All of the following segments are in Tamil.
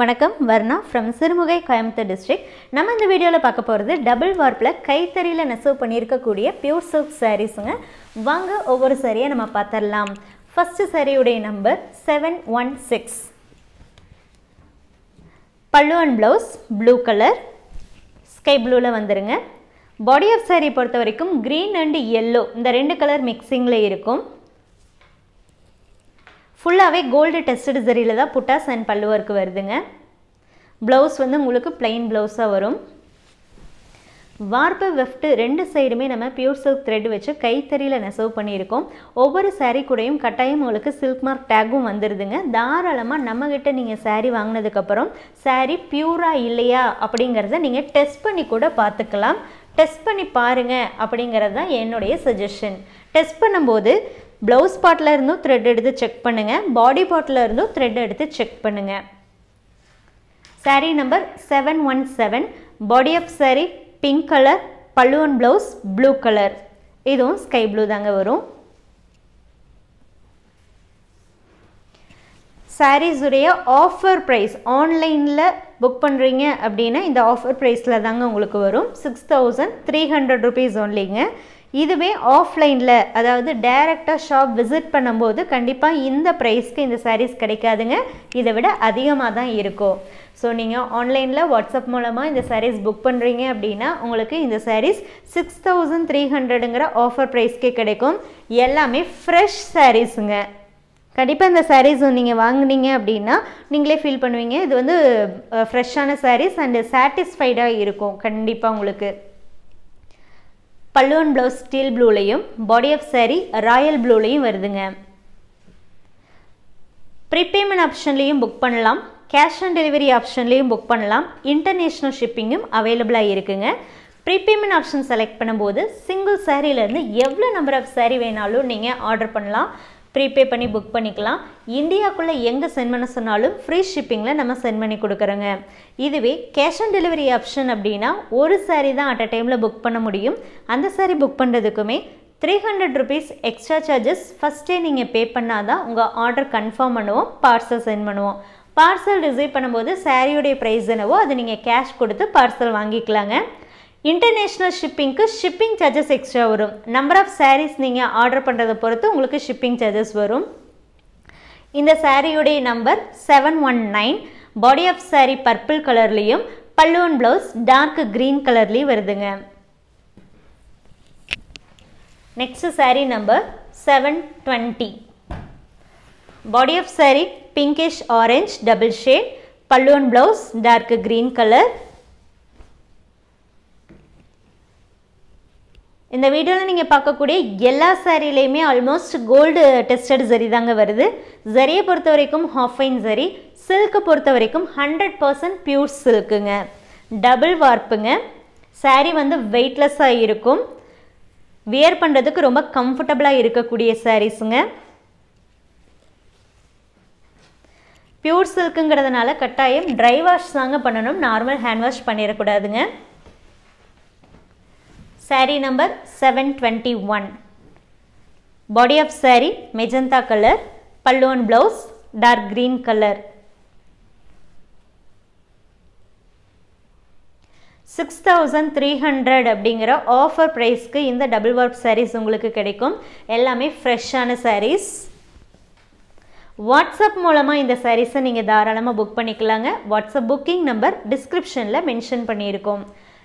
வணக்கம் வர்ணா ஃப்ரம் சிறுமுகை கோயம்புத்தூர் டிஸ்ட்ரிக்ட் நம்ம இந்த வீடியோவில் பார்க்க போகிறது டபுள் வார்ப்பில் கைத்தறியில் நெசவு பண்ணியிருக்கக்கூடிய பியூர் சில்க் சாரீஸுங்க வாங்க ஒவ்வொரு சாரியை நம்ம பார்த்துடலாம். ஃபஸ்ட்டு சாரியுடைய number seven one six pallu and blouse blue colour sky ப்ளூவில் வந்துடுங்க பாடி ஆஃப் சாரீ பொறுத்த வரைக்கும் க்ரீன் அண்ட் எல்லோ இந்த ரெண்டு கலர் மிக்சிங்கில் இருக்கும். ஃபுல்லாகவே கோல்டு டெஸ்டட் ஜரியில் தான் புட்டாஸ் அண்ட் பல்லு வருதுங்க. ப்ளவுஸ் வந்து உங்களுக்கு பிளைன் ப்ளவுஸாக வரும். வார்ப்பு வெஃப்ட் ரெண்டு சைடுமே நம்ம பியூர் சில்க் த்ரெட் வச்சு கைத்தறியில் நெசவு பண்ணியிருக்கோம். ஒவ்வொரு சாரீ கூடயும் கட்டாயம் உங்களுக்கு சில்க் மார்க் டேக்கும் வந்துடுதுங்க தாராளமாக நம்மக்கிட்ட நீங்கள் சாரீ வாங்கினதுக்கப்புறம் சாரீ பியூராக இல்லையா அப்படிங்கிறத நீங்கள் டெஸ்ட் பண்ணி கூட பார்த்துக்கலாம். டெஸ்ட் பண்ணி பாருங்கள் அப்படிங்கிறது தான் என்னுடைய சஜஷன் டெஸ்ட் பண்ணும்போது ப்ளவுஸ் பார்ட்டில் இருந்தும் த்ரெட் எடுத்து செக் பண்ணுங்கள் பாடி பார்ட்டில் இருந்தும் த்ரெட் எடுத்து செக் பண்ணுங்கள் sari number seven one seven body of sari pink colour பல்லுவன் ப்ளவுஸ் ப்ளூ கலர் இதுவும் ஸ்கை ப்ளூ தாங்க வரும். சாரீஸுடைய ஆஃபர் ப்ரைஸ் ஆன்லைனில் புக் பண்ணுறீங்க அப்படின்னா இந்த ஆஃபர் ப்ரைஸில் தாங்க உங்களுக்கு வரும். Six thousand three hundred rupees ஒன்லிங்க இதுவே ஆஃப்லைனில் அதாவது டைரெக்டாக ஷாப் விசிட் பண்ணும்போது கண்டிப்பாக இந்த ப்ரைஸ்க்கு இந்த சாரீஸ் கிடைக்காதுங்க. இதை விட அதிகமாக தான் இருக்கும். ஸோ நீங்கள் ஆன்லைனில் வாட்ஸ்அப் மூலமாக இந்த சாரீஸ் புக் பண்ணுறீங்க அப்படின்னா உங்களுக்கு இந்த சாரீஸ் சிக்ஸ் தௌசண்ட் த்ரீ ஹண்ட்ரடுங்கிற ஆஃபர் ப்ரைஸ்க்கே கிடைக்கும். எல்லாமே ஃப்ரெஷ் சாரீஸுங்க கண்டிப்பாக இந்த சாரீஸ் நீங்கள் வாங்குனீங்க அப்படின்னா நீங்களே ஃபீல் பண்ணுவீங்க. இது வந்து ஃப்ரெஷ்ஷான சாரீஸ் அண்டு சாட்டிஸ்ஃபைடாக இருக்கும். கண்டிப்பாக உங்களுக்கு. பல்லு அண்ட் ப்ளவுஸ் ஸ்டீல் ப்ளூலையும் பாடி ஆஃப் சாரீ ராயல் ப்ளூலையும் வருதுங்க. ப்ரீபேமெண்ட் ஆப்ஷன்லேயும் புக் பண்ணலாம். கேஷ் ஆன் டெலிவரி ஆப்ஷன்லேயும் புக் பண்ணலாம். இன்டர்நேஷ்னல் ஷிப்பிங்கும் அவைலபிளாக இருக்குங்க. ப்ரீபேமெண்ட் ஆப்ஷன் செலக்ட் பண்ணும்போது சிங்கிள் சாரீலேருந்து எவ்வளோ நம்பர் ஆஃப் சாரீ வேணாலும் நீங்கள் ஆர்டர் பண்ணலாம். ப்ரீபே பண்ணி புக் பண்ணிக்கலாம். இந்தியாவுக்குள்ளே எங்கே சென்ட் பண்ண சொன்னாலும் ஃப்ரீ ஷிப்பிங்கில் நம்ம சென்ட் பண்ணி கொடுக்குறோங்க. இதுவே கேஷ் ஆன் டெலிவரி ஆப்ஷன் அப்படின்னா ஒரு சாரீ தான் அட் அ டைமில் புக் பண்ண முடியும். அந்த sari book பண்ணுறதுக்குமே three hundred rupees extra charges ஃபஸ்ட்டே நீங்கள் பே பண்ணால் தான் உங்கள் ஆர்டர் கன்ஃபார்ம் பண்ணுவோம் பார்சல் சென்ட் பண்ணுவோம். பார்சல் ரிசீவ் பண்ணும்போது சாரியுடைய ப்ரைஸ் என்னவோ அதை நீங்கள் கேஷ் கொடுத்து பார்சல் வாங்கிக்கலாங்க. இன்டர்நேஷ்னல் ஷிப்பிங்க்கு ஷிப்பிங் சார்ஜஸ் எக்ஸ்ட்ரா வரும். நம்பர் ஆஃப் சாரீஸ் நீங்கள் ஆர்டர் பண்ணுறதை பொறுத்து உங்களுக்கு ஷிப்பிங் சார்ஜஸ் வரும். இந்த சாரியுடைய number seven one nine body of sari purple கலர்லேயும் பல்லுவன் ப்ளவுஸ் டார்க் க்ரீன் கலர்லேயும் வருதுங்க. Next sari number seven twenty body of sari pinkish orange double shade பல்லுவன் ப்ளவுஸ் டார்க் க்ரீன் கலர் இந்த வீடியோவில் நீங்கள் பார்க்கக்கூடிய எல்லா சாரிலையுமே ஆல்மோஸ்ட் கோல்டு டெஸ்டட் சரி தாங்க வருது. ஜரியை பொறுத்த வரைக்கும் ஹாஃபைன் சரி. சில்க்கு பொறுத்த வரைக்கும் ஹண்ட்ரட் பர்சன்ட் பியூர் சில்க்குங்க டபுள் வார்ப்புங்க சாரீ வந்து வெயிட்லெஸ்ஸாக இருக்கும். வியர் பண்ணுறதுக்கு ரொம்ப கம்ஃபர்டபுளாக இருக்கக்கூடிய சாரீஸுங்க பியூர் சில்க்குங்கிறதுனால கட்டாயம் ட்ரை வாஷ் தாங்க பண்ணணும். Normal hand wash பண்ணிடக்கூடாதுங்க. Sari number seven twenty one body of sari magenta colour pallu and blouse dark green colour six thousand three hundred அப்படிங்கிற ஆஃபர் ப்ரைஸ்க்கு இந்த டபுள் ஒர்க் சாரீஸ் உங்களுக்கு கிடைக்கும். எல்லாமே ஃப்ரெஷ்ஷான சாரீஸ் வாட்ஸ்அப் மூலமாக இந்த சாரீஸை நீங்கள் தாராளமாக புக் பண்ணிக்கலாங்க. வாட்ஸ்அப் புக்கிங் நம்பர் டிஸ்கிரிப்ஷனில் மென்ஷன் பண்ணியிருக்கோம்.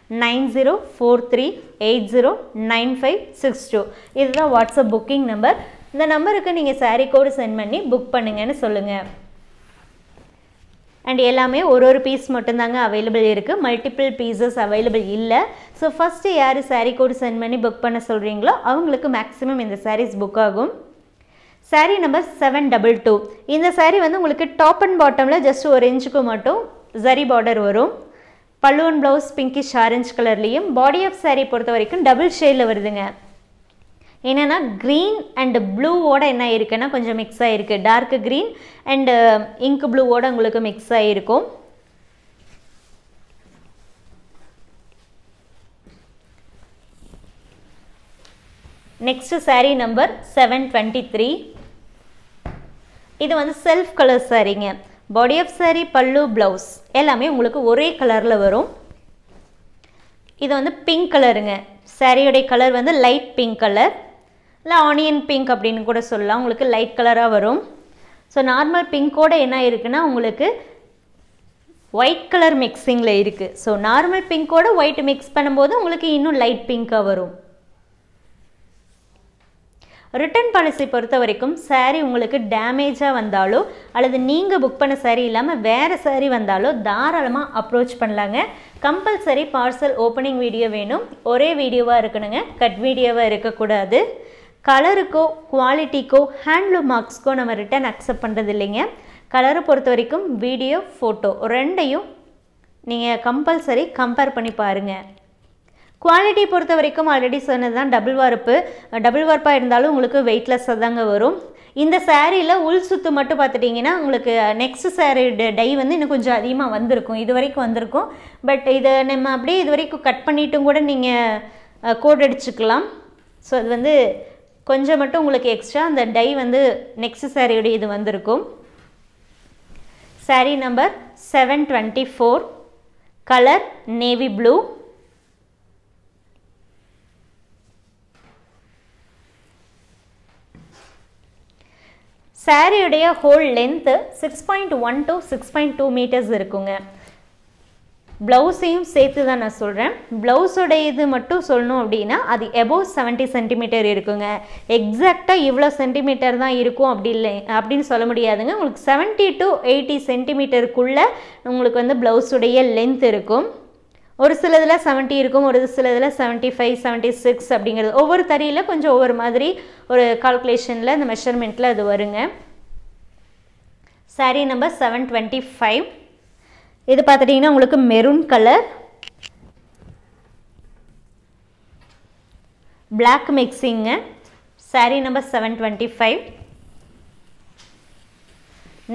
Nine zero four three eight zero nine five six two. இதுதான் வாட்ஸ்அப் புக்கிங் நம்பர். இந்த நம்பருக்கு நீங்கள் சாரீ கோடு சென்ட் பண்ணி புக் பண்ணுங்கன்னு சொல்லுங்கள் அண்ட் எல்லாமே ஒரு ஒரு பீஸ் மட்டும்தாங்க அவைலபிள் இருக்குது மல்டிபிள் பீசஸ் அவைலபிள் இல்லை. ஸோ ஃபஸ்ட்டு யார் சாரீ கோடு சென்ட் பண்ணி புக் பண்ண சொல்கிறீங்களோ அவங்களுக்கு மேக்ஸிமம் இந்த சாரீஸ் புக் ஆகும். Sari number seven double two இந்த சாரீ வந்து உங்களுக்கு டாப் அண்ட் பாட்டமில் ஜஸ்ட் ஒரு இன்ச்சுக்கு மட்டும் ஜரி பார்டர் வரும். பல்லுவன் ப்ளவுஸ் பிங்கிஷ் ஆரஞ்ச் கலர்லேயும் பாடி ஆஃப் சாரீ பொறுத்த வரைக்கும் டபுள் ஷேடில் வருதுங்க. என்னென்னா க்ரீன் அண்டு ப்ளூவோட என்ன இருக்குன்னா கொஞ்சம் மிக்ஸ் ஆகிருக்கு டார்க் க்ரீன் அண்டு இங்க் ப்ளூவோட உங்களுக்கு மிக்ஸ் ஆகிருக்கும் next sari number seven twenty three இது வந்து செல்ஃப் கலர் சாரீங்க பாடி ஆஃப் சாரி பல்லு ப்ளவுஸ் எல்லாமே உங்களுக்கு ஒரே கலரில் வரும். இது வந்து பிங்க் கலருங்க சாரியோடைய கலர் வந்து லைட் பிங்க் கலர் இல்லை ஆனியன் பிங்க் அப்படின்னு கூட சொல்லலாம். உங்களுக்கு லைட் கலராக வரும். ஸோ நார்மல் பிங்கோட என்ன இருக்குன்னா உங்களுக்கு ஒயிட் கலர் மிக்சிங்கில் இருக்குது ஸோ நார்மல் பிங்கோட ஒயிட் மிக்ஸ் பண்ணும்போது உங்களுக்கு இன்னும் லைட் பிங்காக வரும். ரிட்டர்ன் பாலிசி பொறுத்த வரைக்கும் சாரீ உங்களுக்கு டேமேஜாக வந்தாலோ அல்லது நீங்கள் புக் பண்ண சாரீ இல்லாமல் வேறு சாரீ வந்தாலோ தாராளமாக அப்ரோச் பண்ணலாங்க. கம்பல்சரி பார்சல் ஓப்பனிங் வீடியோ வேணும். ஒரே வீடியோவாக இருக்கணுங்க. கட் வீடியோவாக இருக்கக்கூடாது. கலருக்கோ குவாலிட்டிக்கோ ஹேண்ட்லூம் மார்க்ஸ்க்கோ நம்ம ரிட்டர்ன் அக்செப்ட் பண்ணுறது இல்லைங்க. கலரை பொறுத்த வரைக்கும் வீடியோ ஃபோட்டோ ரெண்டையும் நீங்கள் கம்பல்சரி கம்பேர் பண்ணி பாருங்கள் குவாலிட்டி பொறுத்த வரைக்கும் ஆல்ரெடி சொன்னது தான் டபுள் வார்ப்பு. டபுள் வார்ப்பாக இருந்தாலும் உங்களுக்கு வெயிட்லெஸ்ஸாக தாங்க வரும். இந்த சேரீயில் உள் சுத்து மட்டும் பார்த்துட்டிங்கன்னா உங்களுக்கு நெக்ஸ்ட் சேரீ டை வந்து இன்னும் கொஞ்சம் அதிகமாக வந்திருக்கும். இது வரைக்கும் வந்திருக்கும். பட் இதை நம்ம அப்படியே இது வரைக்கும் கட் பண்ணிட்டும் கூட நீங்கள் கோட் அடிச்சுக்கலாம். ஸோ அது வந்து கொஞ்சம் மட்டும் உங்களுக்கு எக்ஸ்ட்ரா அந்த டை வந்து நெக்ஸ்ட் சாரியோட இது வந்திருக்கும். Sari number seven twenty four colour navy blue சாரியுடைய whole length six point one to six point two metres இருக்குங்க. ப்ளவுஸையும் சேர்த்து தான் நான் சொல்கிறேன் ப்ளவுஸோட இது மட்டும் சொல்லணும் அப்படின்னா அது எபோவ் செவன்ட்டி சென்டிமீட்டர் இருக்குங்க. எக்ஸாக்டாக இவ்வளோ சென்டிமீட்டர் தான் இருக்கும் அப்படி இல்லை அப்படின்னு சொல்ல முடியாதுங்க. உங்களுக்கு செவன்ட்டி டு எயிட்டி சென்டிமீட்டருக்குள்ளே உங்களுக்கு வந்து ப்ளவுஸுடைய லென்த் இருக்கும். ஒரு சிலதில் செவன்ட்டி இருக்கும் ஒரு சிலதில் செவன்ட்டி ஃபைவ் செவன்ட்டி சிக்ஸ் அப்படிங்கிறது. ஒவ்வொரு தறியில் கொஞ்சம் ஒவ்வொரு மாதிரி ஒரு கால்குலேஷனில் இந்த மெஷர்மெண்ட்டில் அது வருங்க. Sari number seven twenty five இது பார்த்துட்டிங்கன்னா உங்களுக்கு maroon colour black மிக்சிங்க sari number seven twenty five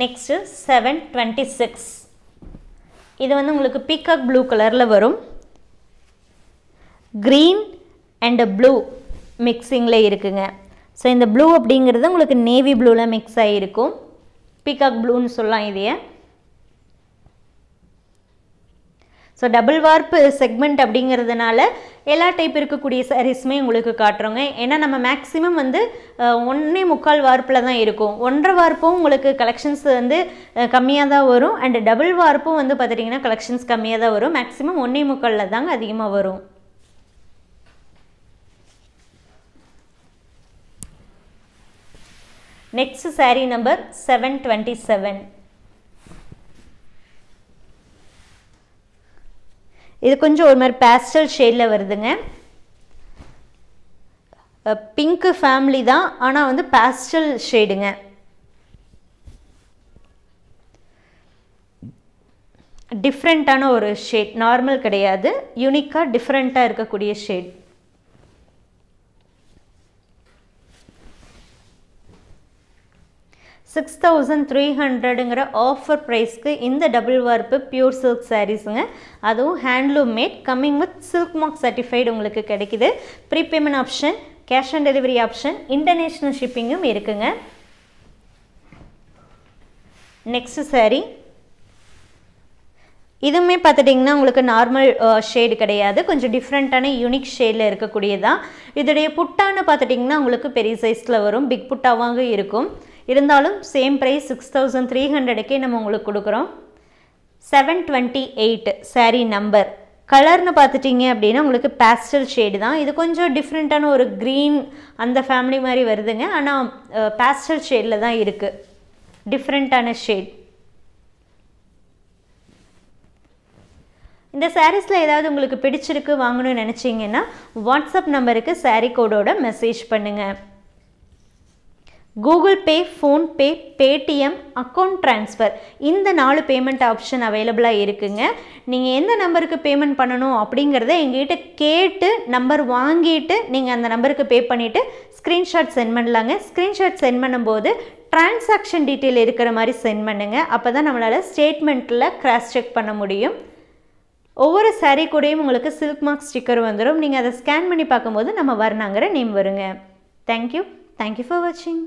next seven twenty six இது வந்து உங்களுக்கு பீக்காக் ப்ளூ கலரில் வரும். க்ரீன் அண்டு ப்ளூ மிக்சிங்கில் இருக்குங்க. ஸோ இந்த ப்ளூ அப்படிங்கிறது உங்களுக்கு நேவி ப்ளூவில் மிக்ஸ் ஆகிருக்கும் பீகாக் ப்ளூன்னு சொல்லலாம் இதையே. ஸோ டபுள் வார்ப்பு செக்மெண்ட் அப்படிங்கிறதுனால எல்லா டைப் இருக்கக்கூடிய சாரீஸுமே உங்களுக்கு காட்டுறோங்க. ஏன்னா நம்ம மேக்ஸிமம் வந்து ஒன்றே முக்கால் வார்ப்பில் தான் இருக்கும். ஒன்றரை வார்ப்பும் உங்களுக்கு கலெக்ஷன்ஸ் வந்து கம்மியாக தான் வரும். அண்டு டபுள் வார்ப்பும் வந்து பார்த்துட்டிங்கன்னா கலெக்ஷன்ஸ் கம்மியாக தான் வரும். மேக்ஸிமம் ஒன்றே முக்காலில் தாங்க அதிகமாக வரும். Next sari number seven twenty seven இது கொஞ்சம் ஒரு மாதிரி பேஸ்டல் ஷேடில் வருதுங்க. பிங்க்கு ஃபேமிலி தான் ஆனால் வந்து பேஸ்டல் ஷேடுங்க டிஃப்ரெண்ட்டான ஒரு ஷேட் நார்மல் கிடையாது. யூனிக்காக டிஃப்ரெண்ட்டாக இருக்கக்கூடிய ஷேட் சிக்ஸ் தௌசண்ட் த்ரீ ஹண்ட்ரடுங்கிற ஆஃபர் ப்ரைஸ்க்கு இந்த டபுள் வார்ப்பு பியூர் சில்க் சாரீஸுங்க அதுவும் handloom made coming with silk mark certified உங்களுக்கு கிடைக்குது. Prepayment option cash on delivery option international ஷிப்பிங்கும் இருக்குங்க. நெக்ஸ்ட் சாரீ இதுவுமே பார்த்துட்டிங்கன்னா உங்களுக்கு நார்மல் ஷேடு uh, கிடையாது. கொஞ்சம் டிஃப்ரெண்ட்டான யூனிக் ஷேடில் இருக்கக்கூடியதான் இதோடைய புட்டான்னு பார்த்துட்டிங்கன்னா உங்களுக்கு பெரிய சைஸில் வரும். பிக் புட்டாவாக இருக்கும். இருந்தாலும் same price six thousand three ஹண்ட்ரடுக்கே நம்ம உங்களுக்கு கொடுக்குறோம். Seven twenty eight sari number கலர்னு பார்த்துட்டிங்க அப்படின்னா உங்களுக்கு பேஸ்டல் ஷேடு தான். இது கொஞ்சம் டிஃப்ரெண்ட்டான ஒரு க்ரீன் அந்த ஃபேமிலி மாதிரி வருதுங்க. ஆனால் பேஸ்டல் ஷேடில் தான் இருக்குது டிஃப்ரெண்ட்டான ஷேட் இந்த சாரீஸில் ஏதாவது உங்களுக்கு பிடிச்சிருக்கு வாங்கணும்னு நினச்சிங்கன்னா வாட்ஸ்அப் நம்பருக்கு சாரீ கோடோட மெசேஜ் பண்ணுங்கள் Google Pay PhonePe Paytm account transfer இந்த நாலு பேமெண்ட் ஆப்ஷன் அவைலபிளாக இருக்குங்க. நீங்கள் எந்த நம்பருக்கு பேமெண்ட் பண்ணணும் அப்படிங்கிறத எங்ககிட்ட கேட்டு நம்பர் வாங்கிட்டு நீங்கள் அந்த நம்பருக்கு பே பண்ணிவிட்டு ஸ்க்ரீன்ஷாட் சென்ட் பண்ணலாங்க. ஸ்க்ரீன்ஷாட் சென்ட் பண்ணும்போது டிரான்சாக்ஷன் டீட்டெயில் இருக்கிற மாதிரி சென்ட் பண்ணுங்கள் அப்போ தான் நம்மளால் ஸ்டேட்மெண்ட்டில் கிராஸ் செக் பண்ண முடியும். ஒவ்வொரு சாரீ கூடயும் உங்களுக்கு சில்க் மார்க் ஸ்டிக்கர் வந்துடும் நீங்கள் அதை ஸ்கேன் பண்ணி பார்க்கும்போது நம்ம வரணாங்கிற நேம் வருங்க. Thank you thank you for வாட்சிங்